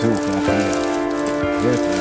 too,